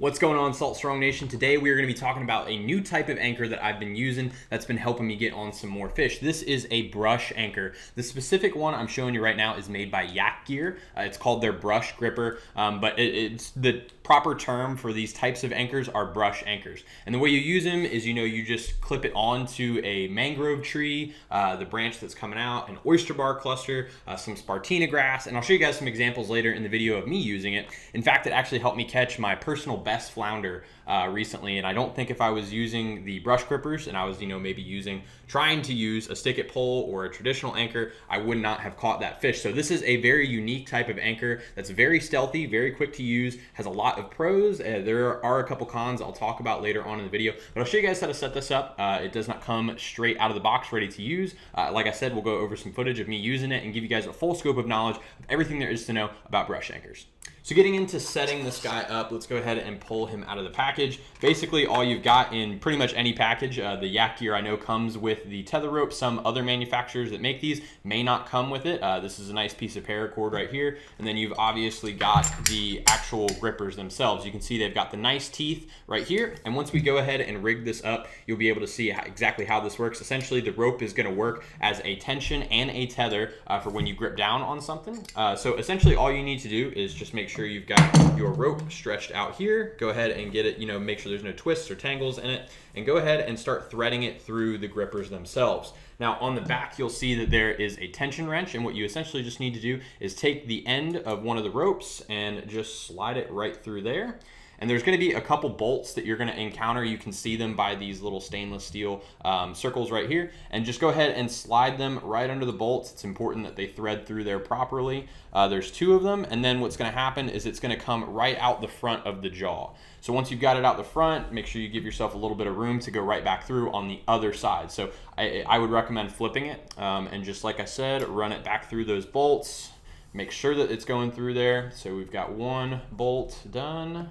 What's going on, Salt Strong Nation? Today we are going to be talking about a new type of anchor that I've been using that's been helping me get on some more fish. This is a brush anchor. The specific one I'm showing you right now is made by YakGear. Uh, it's called their brush gripper, um, but it, it's the proper term for these types of anchors are brush anchors. And the way you use them is, you know, you just clip it onto a mangrove tree, uh, the branch that's coming out, an oyster bar cluster, uh, some spartina grass, and I'll show you guys some examples later in the video of me using it. In fact, it actually helped me catch my personal best flounder uh, recently, and I don't think if I was using the brush grippers and I was, you know, maybe using, trying to use a stick it pole or a traditional anchor, I would not have caught that fish. So this is a very unique type of anchor that's very stealthy, very quick to use, has a lot of pros. Uh, there are a couple cons I'll talk about later on in the video, but I'll show you guys how to set this up. Uh, it does not come straight out of the box ready to use. Uh, like I said, we'll go over some footage of me using it and give you guys a full scope of knowledge of everything there is to know about brush anchors. So getting into setting this guy up, let's go ahead and pull him out of the package. Basically, all you've got in pretty much any package, uh, the YakGear I know comes with the tether rope. Some other manufacturers that make these may not come with it. Uh, this is a nice piece of paracord right here. And then you've obviously got the actual grippers themselves. You can see they've got the nice teeth right here. And once we go ahead and rig this up, you'll be able to see exactly how this works. Essentially, the rope is gonna work as a tension and a tether uh, for when you grip down on something. Uh, so essentially all you need to do is just make sure you've got your rope stretched out here. Go ahead and get it, you know, make sure there's no twists or tangles in it, and go ahead and start threading it through the grippers themselves. Now on the back, you'll see that there is a tension wrench, and what you essentially just need to do is take the end of one of the ropes and just slide it right through there. And there's gonna be a couple bolts that you're gonna encounter. You can see them by these little stainless steel um, circles right here. And just go ahead and slide them right under the bolts. It's important that they thread through there properly. Uh, there's two of them. And then what's gonna happen is it's gonna come right out the front of the jaw. So once you've got it out the front, make sure you give yourself a little bit of room to go right back through on the other side. So I, I would recommend flipping it. Um, and just like I said, run it back through those bolts. Make sure that it's going through there. So we've got one bolt done.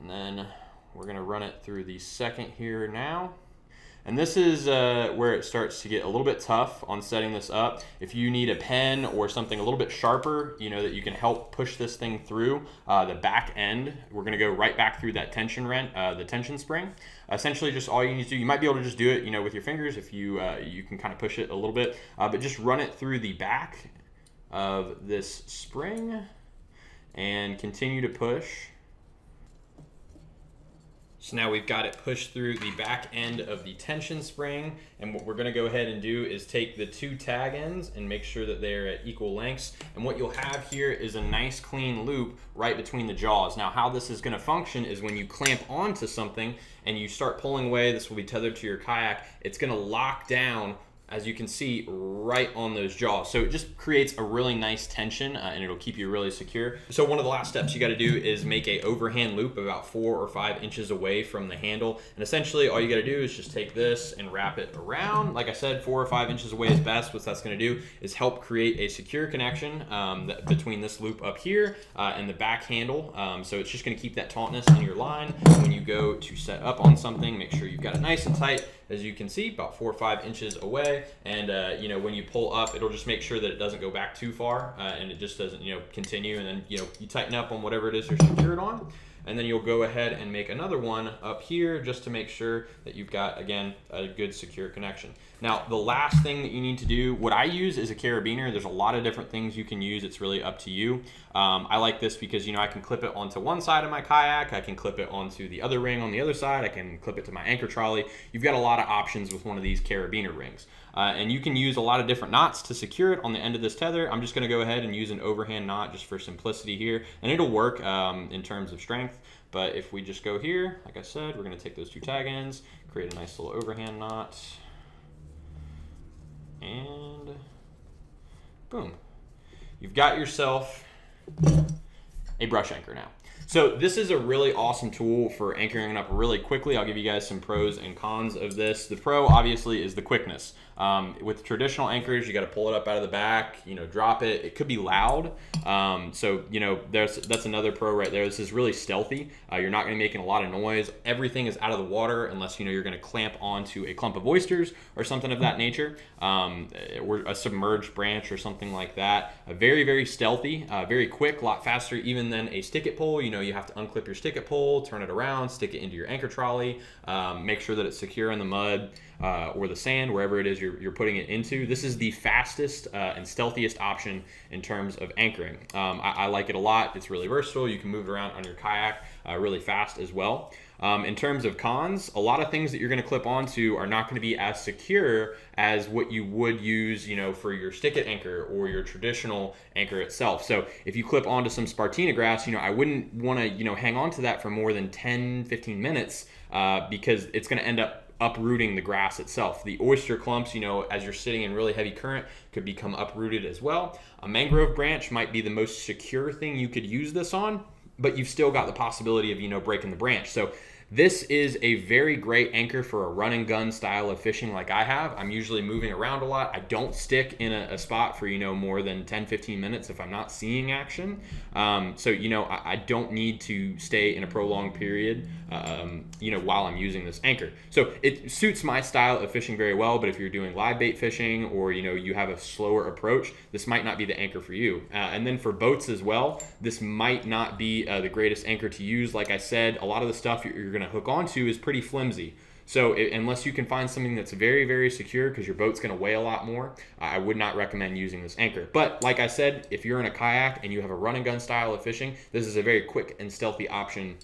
And then we're gonna run it through the second here now. And this is uh, where it starts to get a little bit tough on setting this up. If you need a pen or something a little bit sharper, you know, that you can help push this thing through uh, the back end, we're gonna go right back through that tension rent, uh, the tension spring. Essentially just all you need to do, you might be able to just do it, you know, with your fingers if you, uh, you can kind of push it a little bit, uh, but just run it through the back of this spring and continue to push. So now we've got it pushed through the back end of the tension spring. And what we're gonna go ahead and do is take the two tag ends and make sure that they're at equal lengths. And what you'll have here is a nice clean loop right between the jaws. Now how this is gonna function is when you clamp onto something and you start pulling away, this will be tethered to your kayak, it's gonna lock down as you can see, right on those jaws. So it just creates a really nice tension uh, and it'll keep you really secure. So one of the last steps you gotta do is make a overhand loop about four or five inches away from the handle. And essentially all you gotta do is just take this and wrap it around. Like I said, four or five inches away is best. What that's gonna do is help create a secure connection um, between this loop up here uh, and the back handle. Um, so it's just gonna keep that tautness in your line. When you go to set up on something, make sure you've got it nice and tight as you can see, about four or five inches away. And, uh, you know, when you pull up, it'll just make sure that it doesn't go back too far uh, and it just doesn't, you know, continue. And then, you know, you tighten up on whatever it is you're secured on. And then you'll go ahead and make another one up here just to make sure that you've got, again, a good secure connection. Now, the last thing that you need to do, what I use is a carabiner. There's a lot of different things you can use. It's really up to you. Um, I like this because, you know, I can clip it onto one side of my kayak. I can clip it onto the other ring on the other side. I can clip it to my anchor trolley. You've got a lot of options with one of these carabiner rings. Uh, and you can use a lot of different knots to secure it on the end of this tether. I'm just gonna go ahead and use an overhand knot just for simplicity here. And it'll work um, in terms of strength. But if we just go here, like I said, we're gonna take those two tag ends, create a nice little overhand knot, and boom. You've got yourself a brush anchor now. So this is a really awesome tool for anchoring up really quickly. I'll give you guys some pros and cons of this. The pro obviously is the quickness. Um, with traditional anchors, you got to pull it up out of the back, you know, drop it. It could be loud. Um, so, you know, there's that's another pro right there. This is really stealthy. Uh, you're not going to be making a lot of noise. Everything is out of the water unless, you know, you're going to clamp onto a clump of oysters or something of that nature, um, or a submerged branch or something like that. Uh, very, very stealthy, uh, very quick, a lot faster even than a stick it pole. You know, you have to unclip your stick it pole, turn it around, stick it into your anchor trolley, um, make sure that it's secure in the mud uh, or the sand, wherever it is you're, you're putting it into. This is the fastest uh, and stealthiest option in terms of anchoring. Um, I, I, like it a lot. It's really versatile. You can move it around on your kayak uh, really fast as well. Um, in terms of cons, a lot of things that you're going to clip onto are not going to be as secure as what you would use, you know, for your stick it anchor or your traditional anchor itself. So if you clip onto some Spartina grass, you know, I wouldn't want to, you know, hang on to that for more than 10, 15 minutes uh, because it's going to end up uprooting the grass itself. The oyster clumps, you know, as you're sitting in really heavy current, could become uprooted as well. A mangrove branch might be the most secure thing you could use this on, but you've still got the possibility of, you know, breaking the branch. So this is a very great anchor for a run and gun style of fishing like I have. I'm usually moving around a lot. I don't stick in a, a spot for, you know, more than 10, 15 minutes if I'm not seeing action. Um, so, you know, I, I, don't need to stay in a prolonged period, um, you know, while I'm using this anchor. So it suits my style of fishing very well, but if you're doing live bait fishing or, you know, you have a slower approach, this might not be the anchor for you. Uh, and then for boats as well, this might not be uh, the greatest anchor to use. Like I said, a lot of the stuff you're, you're going going to hook onto is pretty flimsy. So it, unless you can find something that's very, very secure because your boat's going to weigh a lot more, I would not recommend using this anchor. But like I said, if you're in a kayak and you have a run and gun style of fishing, this is a very quick and stealthy option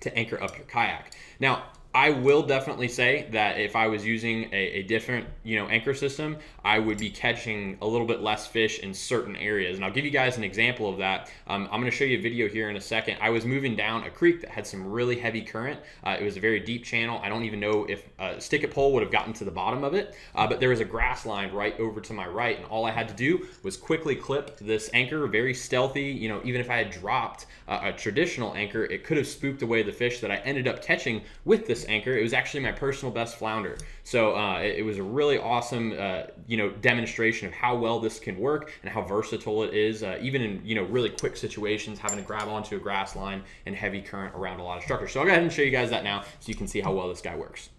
to anchor up your kayak. Now, I will definitely say that if I was using a, a, different, you know, anchor system, I would be catching a little bit less fish in certain areas. And I'll give you guys an example of that. Um, I'm going to show you a video here in a second. I was moving down a creek that had some really heavy current. Uh, it was a very deep channel. I don't even know if a stick pole would have gotten to the bottom of it, uh, but there was a grass line right over to my right. And all I had to do was quickly clip this anchor, very stealthy. You know, even if I had dropped uh, a traditional anchor, it could have spooked away the fish that I ended up catching with this anchor. It was actually my personal best flounder. So uh, it, it, was a really awesome, uh, you know, demonstration of how well this can work and how versatile it is, uh, even in you know really quick situations, having to grab onto a grass line and heavy current around a lot of structure. So I'll go ahead and show you guys that now, so you can see how well this guy works.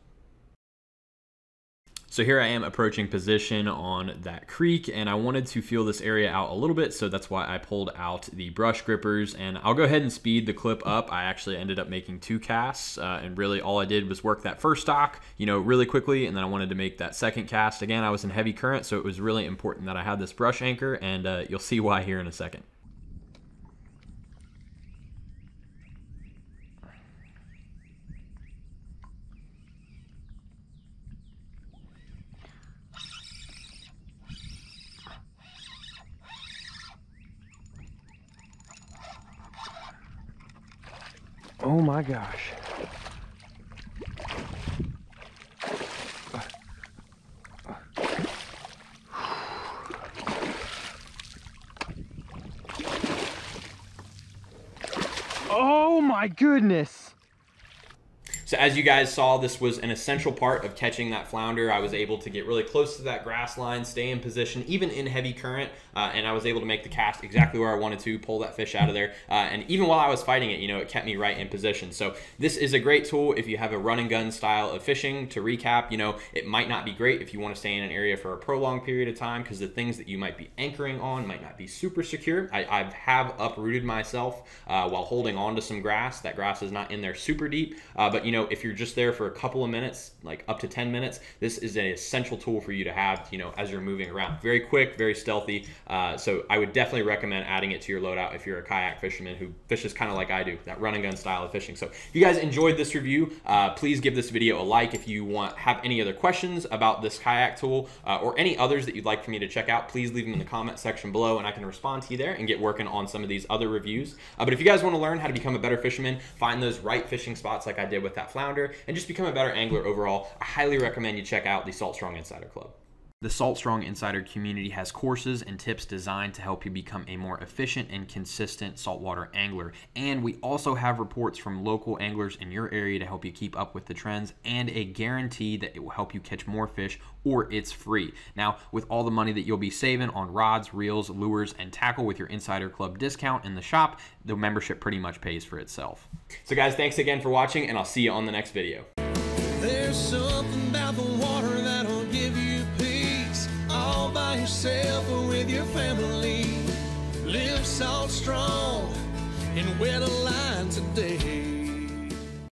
So here I am approaching position on that creek and I wanted to feel this area out a little bit so that's why I pulled out the brush grippers and I'll go ahead and speed the clip up. I actually ended up making two casts uh, and really all I did was work that first stock, you know, really quickly and then I wanted to make that second cast. Again, I was in heavy current so it was really important that I had this brush anchor and uh, you'll see why here in a second. Oh my gosh. Oh my goodness. So as you guys saw, this was an essential part of catching that flounder. I was able to get really close to that grass line, stay in position, even in heavy current, uh, and I was able to make the cast exactly where I wanted to, pull that fish out of there. Uh, and even while I was fighting it, you know, it kept me right in position. So this is a great tool if you have a run and gun style of fishing. To recap, you know, it might not be great if you want to stay in an area for a prolonged period of time because the things that you might be anchoring on might not be super secure. I, I have uprooted myself uh, while holding on to some grass. That grass is not in there super deep, uh, but you know, if you're just there for a couple of minutes, like up to 10 minutes, this is an essential tool for you to have, you know, as you're moving around. Very quick, very stealthy. Uh, so I would definitely recommend adding it to your loadout if you're a kayak fisherman who fishes kind of like I do, that run and gun style of fishing. So if you guys enjoyed this review, uh, please give this video a like. If you want have any other questions about this kayak tool uh, or any others that you'd like for me to check out, please leave them in the comment section below and I can respond to you there and get working on some of these other reviews. Uh, but if you guys want to learn how to become a better fisherman, find those right fishing spots like I did with that flounder, and just become a better angler overall, I highly recommend you check out the Salt Strong Insider Club. The Salt Strong Insider community has courses and tips designed to help you become a more efficient and consistent saltwater angler. And we also have reports from local anglers in your area to help you keep up with the trends and a guarantee that it will help you catch more fish or it's free. Now, with all the money that you'll be saving on rods, reels, lures, and tackle with your Insider Club discount in the shop, the membership pretty much pays for itself. So guys, thanks again for watching and I'll see you on the next video. Yourself or with your family. Live salt strong and wet alive.